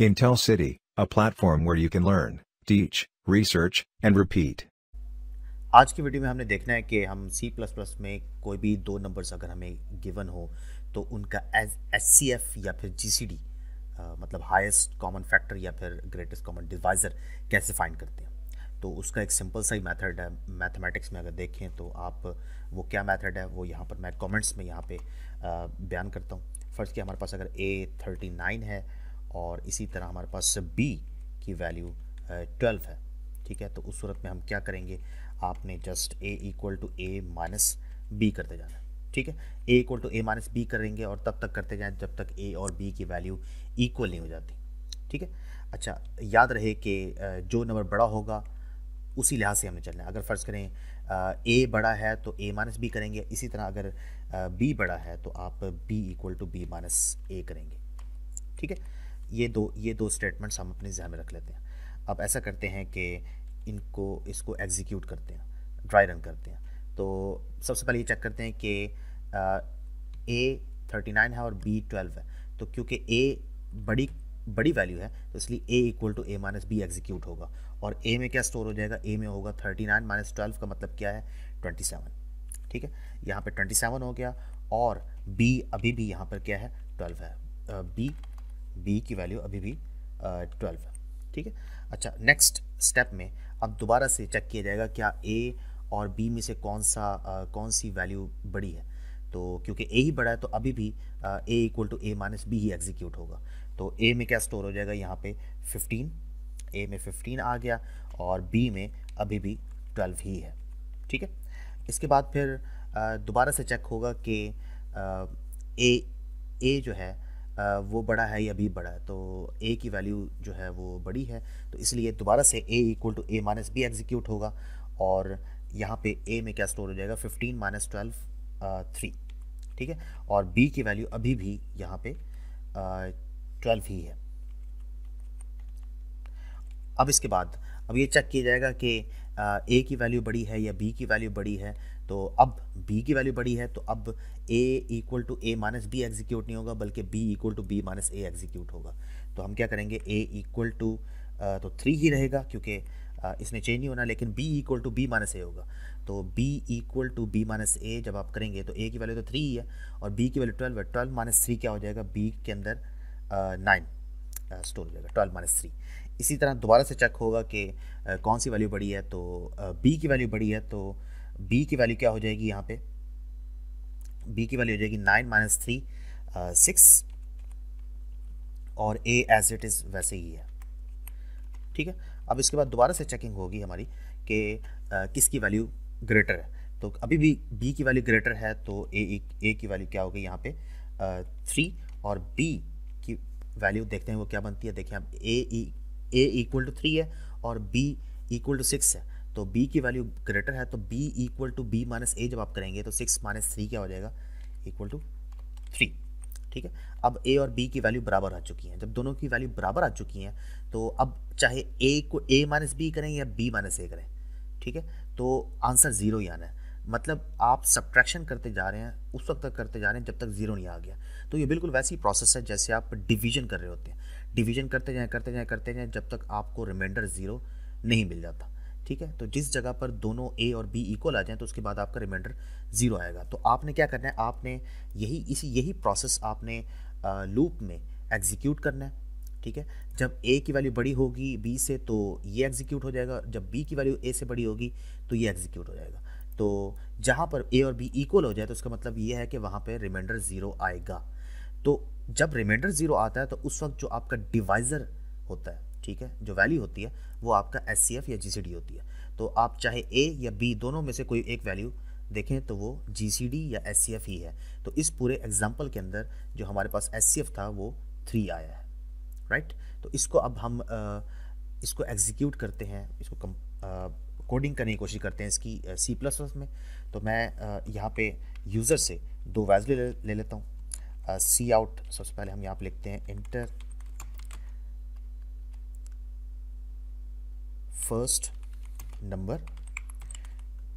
Intel City, a platform where you can learn, teach, research, and repeat. आज की video में हमने देखना है कि हम C++ में कोई भी दो नंबर्स अगर हमें गिवन हो तो उनका एज एस या फिर जी सी डी मतलब हाईएस्ट कॉमन फैक्टर या फिर ग्रेटेस्ट कॉमन डिवाइज़र कैसे फाइंड करते हैं? तो उसका एक सिंपल सा ही मेथड है। मैथमेटिक्स में अगर देखें तो आप वो क्या मेथड है? वो यहाँ पर मैं कमेंट्स में यहाँ पे बयान करता हूँ। फ़र्स्ट कि हमारे पास अगर ए थर्टी नाइन है और इसी तरह हमारे पास बी की वैल्यू ट्वेल्व है। ठीक है? तो उस सूरत में हम क्या करेंगे? आपने just A equal to A minus B करते जाना है। ठीक है? A equal to A minus B करेंगे और तब तक करते जाएँ जब तक ए और बी की वैल्यू इक्वल नहीं हो जाती। ठीक है? अच्छा याद रहे कि जो नंबर बड़ा होगा, उसी लिहाज से हमें चलना है। अगर फ़र्ज़ करें ए बड़ा है तो ए माइनस बी करेंगे। इसी तरह अगर बी बड़ा है तो आप B equal to B minus A करेंगे। ठीक है? ये दो ये दो स्टेटमेंट्स हम अपने जहन में रख लेते हैं। अब ऐसा करते हैं कि इनको, इसको एग्जीक्यूट करते हैं ड्राई रन करते हैं। तो सबसे पहले ये चेक करते हैं कि ए थर्टी नाइन है और बी ट्वेल्व है। तो क्योंकि ए बड़ी बड़ी वैल्यू है तो इसलिए A equal to A minus B execute होगा। और ए में क्या स्टोर हो जाएगा? ए में होगा थर्टी नाइन माइनस ट्वेल्व का मतलब क्या है? ट्वेंटी सेवन ठीक है? यहाँ पे ट्वेंटी सेवन हो गया और बी अभी भी यहाँ पर क्या है? ट्वेल्व है। बी बी की वैल्यू अभी भी ट्वेल्व है। ठीक है? अच्छा नेक्स्ट स्टेप में अब दोबारा से चेक किया जाएगा क्या ए और बी में से कौन सा आ, कौन सी वैल्यू बड़ी है। तो क्योंकि ए ही बड़ा है तो अभी भी A equal to A minus B he execute होगा। तो ए में क्या स्टोर हो जाएगा? यहाँ पे 15 ए में 15 आ गया और बी में अभी भी 12 ही है। ठीक है? इसके बाद फिर दोबारा से चेक होगा कि ए ए जो है वो बड़ा है या बी बड़ा है तो ए की वैल्यू जो है वो बड़ी है तो इसलिए दोबारा से A equal to A minus B execute होगा और यहाँ पे ए में क्या स्टोर हो जाएगा? फिफ्टीन माइनस ट्वेल्व थ्री ठीक है? और बी की वैल्यू अभी भी यहाँ पे ट्वेल्व ही है। अब इसके बाद, अब ये चेक किया जाएगा कि ए की वैल्यू बड़ी है या बी की वैल्यू बड़ी है तो अब बी की वैल्यू बड़ी है तो अब A equal to A minus B execute नहीं होगा, बल्कि B equal to B minus A execute होगा। तो हम क्या करेंगे? ए इक्वल टू तो थ्री ही रहेगा, क्योंकि इसने चेंज नहीं होना, लेकिन B equal to B minus A होगा। तो B equal to B minus A जब आप करेंगे तो ए की वैल्यू तो थ्री ही है, और बी की वैल्यू ट्वेल्व है ट्वेल्व माइनस थ्री क्या हो जाएगा? बी के अंदर नाइन स्टोर हो जाएगा ट्वेल्व माइनस थ्री इसी तरह दोबारा से चेक होगा कि कौन सी वैल्यू बड़ी है तो बी की वैल्यू बड़ी है तो बी की वैल्यू क्या हो जाएगी यहाँ पे? बी की वैल्यू हो जाएगी नाइन माइनस थ्री सिक्स और ए एज इट इज़ वैसे ही है। ठीक है? अब इसके बाद दोबारा से चेकिंग होगी हमारी कि किसकी वैल्यू ग्रेटर है। तो अभी भी बी की वैल्यू ग्रेटर है तो ए ए की वैल्यू क्या होगी यहाँ पे? थ्री और बी की वैल्यू देखते हैं वो क्या बनती है? देखें, अब A A equal to three है और बी इक्वल टू सिक्स है। तो बी की वैल्यू ग्रेटर है तो B equal to B minus A जब आप करेंगे तो सिक्स माइनस थ्री क्या हो जाएगा? इक्वल टू थ्री ठीक है? अब ए और बी की वैल्यू बराबर आ चुकी हैं। जब दोनों की वैल्यू बराबर आ चुकी हैं तो अब चाहे ए को ए माइनस बी करें या बी माइनस ए करें। ठीक है? तो आंसर ज़ीरो ही आना है। मतलब आप सब्ट्रैक्शन करते जा रहे हैं, उस वक्त तक करते जा रहे हैं जब तक ज़ीरो नहीं आ गया। तो ये बिल्कुल वैसी प्रोसेस है जैसे आप डिवीज़न कर रहे होते हैं। डिवीज़न करते जाएँ करते जाएँ करते जाएँ जब तक आपको रिमाइंडर ज़ीरो नहीं मिल जाता। ठीक है? तो जिस जगह पर दोनों ए और बी इक्वल आ जाएँ तो उसके बाद आपका रिमाइंडर ज़ीरो आएगा। तो आपने क्या करना है? आपने यही, इसी यही प्रोसेस आपने लूप में एग्जीक्यूट करना है। ठीक है? जब ए की वैल्यू बड़ी होगी बी से तो ये एग्जीक्यूट हो जाएगा। जब बी की वैल्यू ए से बड़ी होगी तो ये एग्जीक्यूट हो जाएगा। तो जहाँ पर ए और बी इक्वल हो जाए तो उसका मतलब ये है कि वहाँ पर रिमाइंडर ज़ीरो आएगा। तो जब रिमाइंडर ज़ीरो आता है तो उस वक्त जो आपका डिवाइज़र होता है ठीक है जो वैल्यू होती है वो आपका एस या जीसीडी होती है। तो आप चाहे ए या बी दोनों में से कोई एक वैल्यू देखें तो वो GCD या एस ही है। तो इस पूरे एग्ज़ाम्पल के अंदर जो हमारे पास एस था वो थ्री आया है राइट तो इसको अब हम आ, इसको एग्जीक्यूट करते हैं इसको कम कोडिंग करने की कोशिश करते हैं इसकी सी प्लस प्लस में। तो मैं यहाँ पे यूज़र से दो वैल्यू ले, ले लेता हूँ। सी आउट सबसे पहले हम यहाँ पे लिखते हैं enter first number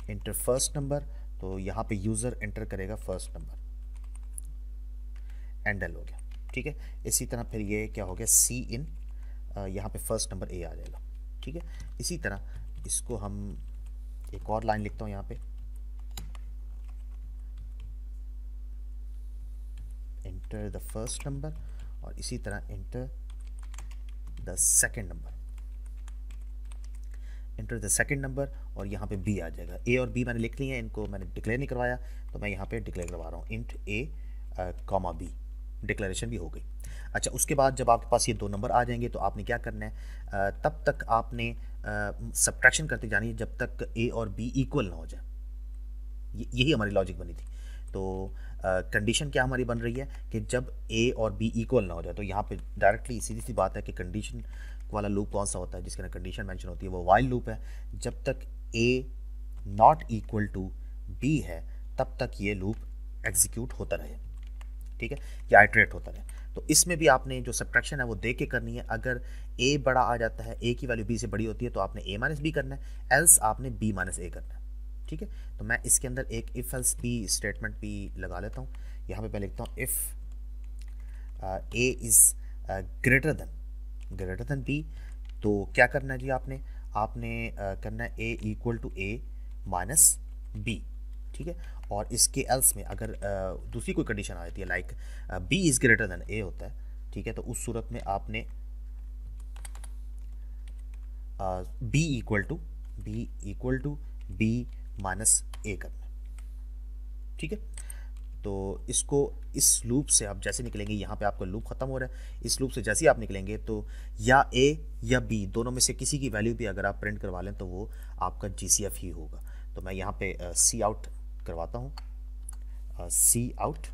enter first number तो यहाँ पे यूज़र इंटर करेगा फ़र्स्ट नंबर एंडल हो गया। ठीक है? इसी तरह फिर ये क्या हो गया? सी इन यहाँ पे फ़र्स्ट नंबर ए आ जाएगा। ठीक है? इसी तरह इसको हम एक और लाइन लिखता हूँ यहाँ पे। एंटर द फ़र्स्ट नंबर और इसी तरह enter the second number enter the second number और यहाँ पे बी आ जाएगा। ए और बी मैंने लिख लिए है, इनको मैंने डिक्लेयर नहीं करवाया तो मैं यहाँ पे डिक्लेयर करवा रहा हूँ। Int A comma B declaration भी हो गई। अच्छा उसके बाद जब आपके पास ये दो नंबर आ जाएँगे तो आपने क्या करना है? तब तक आपने सब्ट्रैक्शन करते जानी है जब तक ए और बी इक्वल ना हो जाए। यही हमारी लॉजिक बनी थी। तो कंडीशन क्या हमारी बन रही है कि जब ए और बी इक्वल ना हो जाए तो यहाँ पे डायरेक्टली सीधी सी बात है कि कंडीशन वाला लूप कौन सा होता है, जिसके अंदर कंडीशन मेंशन होती है, वो वाइल लूप है। जब तक A not equal to B है, तब तक ये लूप एग्जीक्यूट होता रहे। ठीक है या आइट्रेट होता रहे। तो इसमें भी आपने जो सब्ट्रैक्शन है वो देख के करनी है। अगर ए बड़ा आ जाता है ए की वैल्यू बी से बड़ी होती है तो आपने ए माइनस बी करना है। एल्स आपने बी माइनस ए करना है। ठीक है? तो मैं इसके अंदर एक इफ़ एल्स बी स्टेटमेंट भी लगा लेता हूँ। यहाँ पे मैं लिखता हूँ if A is greater than greater than B तो क्या करना है जी आपने? आपने uh, करना है A equal to A minus B ठीक है? और इसके एल्स में अगर दूसरी कोई कंडीशन आ जाती है like B is greater than A होता है, ठीक है? तो उस सूरत में आपने B equal to B equal to B minus A करना ठीक है? तो इसको, इस लूप से आप जैसे निकलेंगे, यहाँ पे आपका लूप ख़त्म हो रहा है। इस लूप से जैसे ही आप निकलेंगे तो या ए या बी दोनों में से किसी की वैल्यू भी अगर आप प्रिंट करवा लें तो वो आपका जीसीएफ ही होगा। तो मैं यहाँ पे सी आउट करवाता हूँ। Cout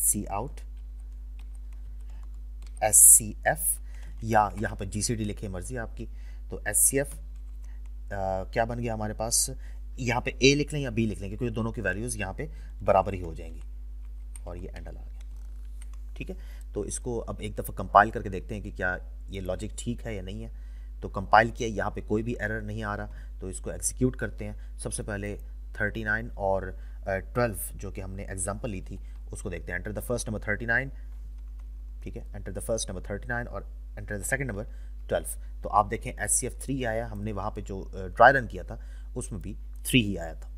cout S C F या यहाँ पर जी सी डी लिखे, मर्ज़ी आपकी। तो एस सी एफ़ क्या बन गया हमारे पास? यहाँ पे ए लिख लें या बी लिख लें, क्योंकि दोनों की वैल्यूज़ यहाँ पे बराबर ही हो जाएँगी। और ये एंडल आ गया। ठीक है? तो इसको अब एक दफ़ा कंपाइल करके देखते हैं कि क्या ये लॉजिक ठीक है या नहीं है। तो कंपाइल किया, यहाँ पे कोई भी एरर नहीं आ रहा तो इसको एग्जीक्यूट करते हैं। सबसे पहले 39 और ट्वेल्व जो कि हमने एग्ज़ाम्पल ली थी, उसको देखते हैं। एंटर द फ़र्स्ट नंबर 39 ठीक है? एंटर द फ़र्स्ट नंबर 39 और एंटर द सेकंड नंबर 12 तो आप देखें एस सी आया, हमने वहाँ पे जो ट्राई रन किया था, उसमें भी थ्री ही आया था।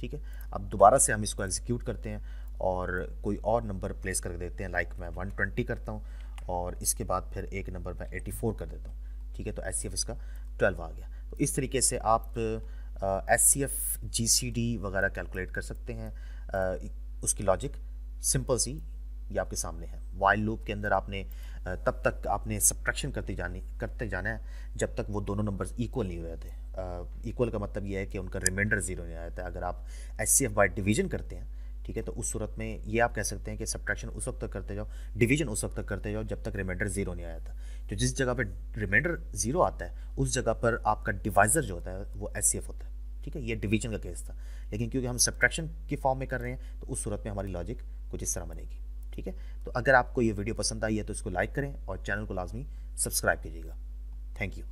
ठीक है? अब दोबारा से हम इसको एग्जीक्यूट करते हैं और कोई और नंबर प्लेस करके देते हैं लाइक मैं 120 करता हूँ। और इसके बाद फिर एक नंबर मैं 84 कर देता हूँ। ठीक है? तो एफ़ इसका 12 आ गया। तो इस तरीके से आप S C F G C D वगैरह कैलकुलेट कर सकते हैं। आ, उसकी लॉजिक सिंपल सी ये आपके सामने है। वाइल लूप के अंदर आपने तब तक आपने सब्ट्रैक्शन करते जाने करते जाना है जब तक वो दोनों नंबर्स इक्वल नहीं हो जाते। इक्वल का मतलब ये है कि उनका रिमाइंडर ज़ीरो नहीं आ जाता अगर आप S C F by division करते हैं ठीक है तो उस सूरत में ये आप कह सकते हैं कि सब्ट्रैक्शन उस वक्त तक करते जाओ डिवीज़न उस वक्त तक करते जाओ जब तक रिमाइंडर ज़ीरो नहीं आया था। तो जिस जगह पर रिमाइंडर ज़ीरो आता है, उस जगह पर आपका डिवाइज़र जो होता है, वो एच होता है। ठीक है, ये डिवीज़न का केस था। लेकिन क्योंकि हम सब्ट्रैक्शन की फॉर्म में कर रहे हैं तो उस सूरत में हमारी लॉजिक कुछ इस तरह बनेगी। ठीक है तो अगर आपको ये वीडियो पसंद आई है तो इसको लाइक करें और चैनल को लाजमी सब्सक्राइब कीजिएगा। Thank you